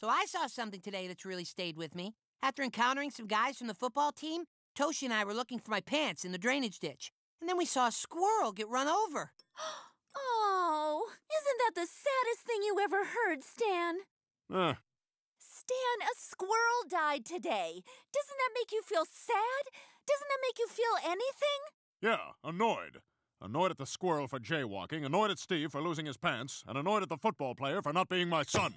So I saw something today that's really stayed with me. After encountering some guys from the football team, Toshi and I were looking for my pants in the drainage ditch. And then we saw a squirrel get run over. Oh, isn't that the saddest thing you ever heard, Stan? Uh, Stan, a squirrel died today. Doesn't that make you feel sad? Doesn't that make you feel anything? yeah, annoyed. Annoyed at the squirrel for jaywalking, annoyed at Steve for losing his pants, and annoyed at the football player for not being my son.